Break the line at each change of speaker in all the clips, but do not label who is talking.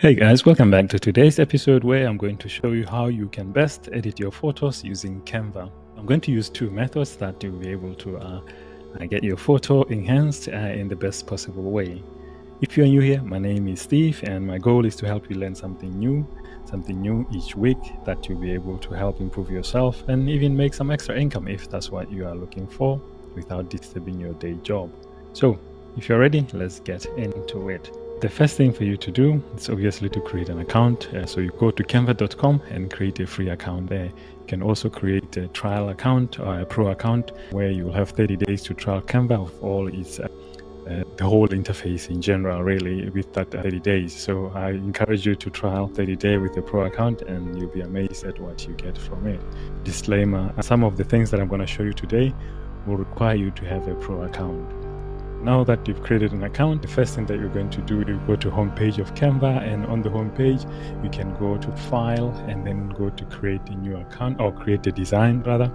Hey guys, welcome back to today's episode where I'm going to show you how you can best edit your photos using Canva. I'm going to use two methods that you'll be able to uh, uh, get your photo enhanced uh, in the best possible way. If you're new here, my name is Steve and my goal is to help you learn something new, something new each week that you'll be able to help improve yourself and even make some extra income if that's what you are looking for without disturbing your day job. So, if you're ready, let's get into it. The first thing for you to do is obviously to create an account. Uh, so you go to canva.com and create a free account there. You can also create a trial account or a pro account where you will have 30 days to trial Canva of all its uh, uh, the whole interface in general really with that 30 days so i encourage you to trial 30 day with the pro account and you'll be amazed at what you get from it disclaimer some of the things that i'm going to show you today will require you to have a pro account now that you've created an account, the first thing that you're going to do, is go to homepage of Canva and on the homepage, you can go to file and then go to create a new account or create a design rather.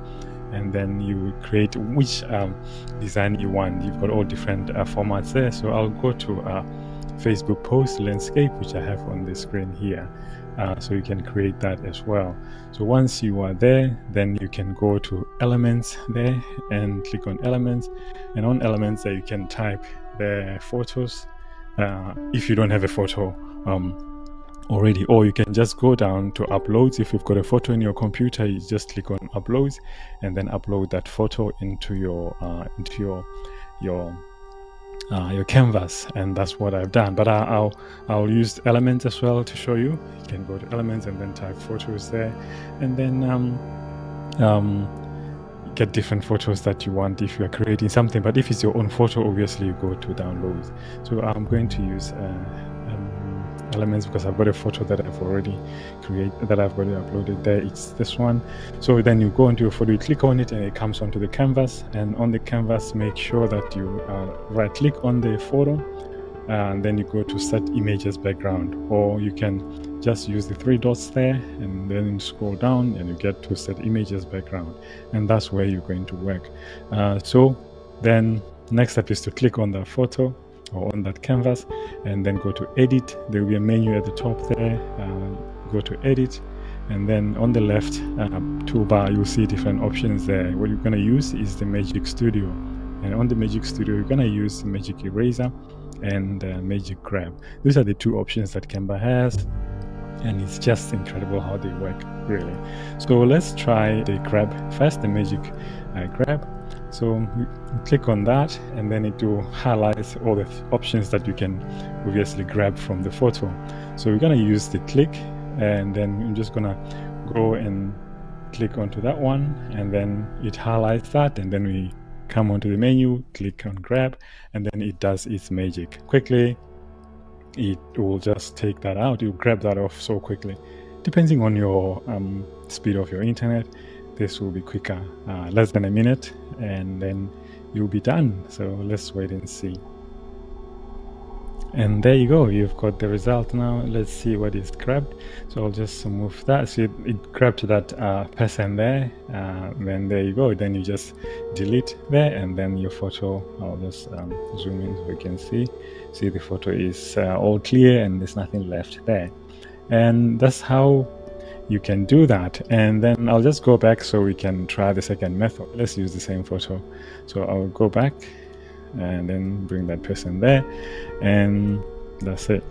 And then you create which um, design you want. You've got all different uh, formats there. So I'll go to uh, Facebook post landscape, which I have on the screen here. Uh, so you can create that as well. So once you are there, then you can go to elements there and click on elements. And on elements there, you can type the photos. Uh, if you don't have a photo um, already, or you can just go down to uploads. If you've got a photo in your computer, you just click on uploads and then upload that photo into your uh, into your your uh, your canvas and that's what I've done. But I, will I'll use elements as well to show you. You can go to elements and then type photos there. And then um, um, get different photos that you want if you are creating something. But if it's your own photo obviously you go to downloads so I'm going to use uh, elements because I've got a photo that I've already created that I've already uploaded there. It's this one. So then you go into your photo, you click on it, and it comes onto the canvas. And on the canvas, make sure that you uh, right click on the photo, and then you go to set images background, or you can just use the three dots there, and then scroll down, and you get to set images background, and that's where you're going to work. Uh, so then next step is to click on the photo on that canvas and then go to edit. There will be a menu at the top there. Uh, go to edit and then on the left uh, toolbar you'll see different options there. What you're going to use is the magic studio. And on the magic studio you're going to use magic eraser and uh, magic grab. These are the two options that canva has and it's just incredible how they work really so let's try the grab first the magic uh, grab so click on that and then it will highlight all the options that you can obviously grab from the photo. So we're going to use the click and then I'm just going to go and click onto that one and then it highlights that and then we come onto the menu, click on grab and then it does its magic. Quickly it will just take that out, you grab that off so quickly. Depending on your um, speed of your internet, this will be quicker, uh, less than a minute and then you'll be done. So let's wait and see. And there you go, you've got the result now. Let's see what is grabbed. So I'll just move that. So it, it grabbed that uh, person there. Uh, then there you go. Then you just delete there and then your photo, I'll just um, zoom in so we can see. See the photo is uh, all clear and there's nothing left there. And that's how you can do that and then I'll just go back so we can try the second method let's use the same photo so I'll go back and then bring that person there and that's it.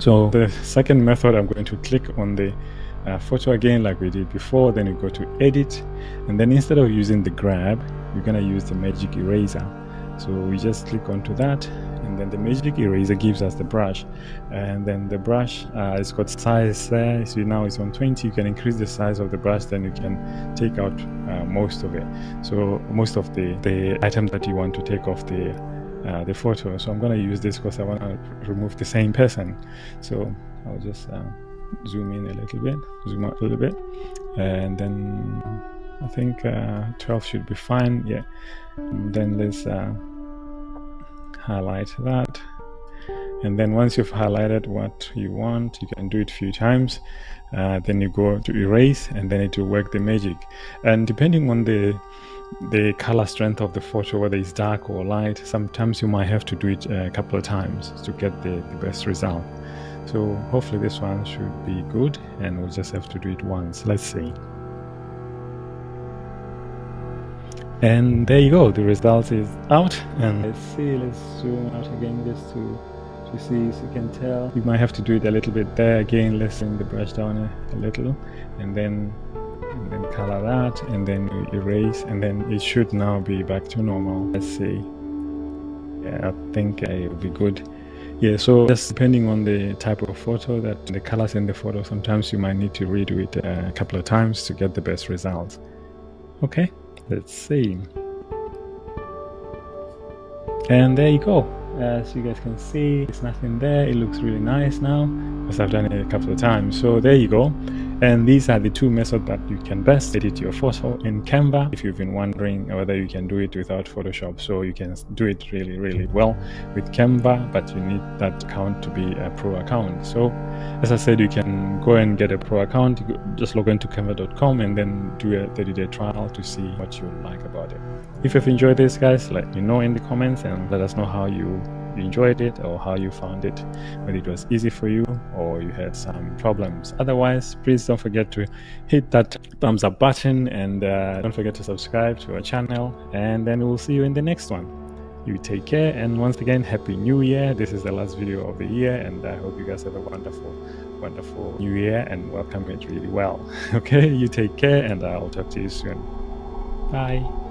So the second method I'm going to click on the uh, photo again like we did before then you go to edit and then instead of using the grab you're going to use the magic eraser. So we just click onto that then the magic eraser gives us the brush. And then the brush uh, it's got size there. So now it's on 20 you can increase the size of the brush then you can take out uh, most of it. So most of the the item that you want to take off the uh, the photo. So I'm going to use this because I want to remove the same person. So I'll just uh, zoom in a little bit zoom out a little bit. And then I think uh, 12 should be fine. Yeah. And then let's uh, highlight that and then once you've highlighted what you want you can do it a few times uh, then you go to erase and then it will work the magic and depending on the the color strength of the photo whether it's dark or light sometimes you might have to do it a couple of times to get the, the best result So hopefully this one should be good and we'll just have to do it once. Let's see. And there you go, the result is out. And let's see, let's zoom out again just to to see so you can tell. You might have to do it a little bit there again, let's bring the brush down a, a little and then and then color that and then erase and then it should now be back to normal. Let's see. Yeah, I think it will be good. Yeah, so just depending on the type of photo that the colors in the photo, sometimes you might need to redo it uh, a couple of times to get the best results. Okay, let's see. And there you go. As you guys can see, there's nothing there. It looks really nice now because I've done it a couple of times. So there you go. And these are the two methods that you can best edit your photo in Canva if you've been wondering whether you can do it without Photoshop. So you can do it really, really well with Canva, but you need that account to be a pro account. So as I said, you can go and get a pro account. Just log into canva.com and then do a 30 day trial to see what you like about it. If you've enjoyed this, guys, let me know in the comments and let us know how you enjoyed it or how you found it, whether it was easy for you or you had some problems. Otherwise, please don't forget to hit that thumbs up button and uh, don't forget to subscribe to our channel. And then we'll see you in the next one. You take care, and once again, Happy New Year. This is the last video of the year, and I hope you guys have a wonderful, wonderful New Year and welcome it really well. Okay, you take care, and I'll talk to you soon. Bye.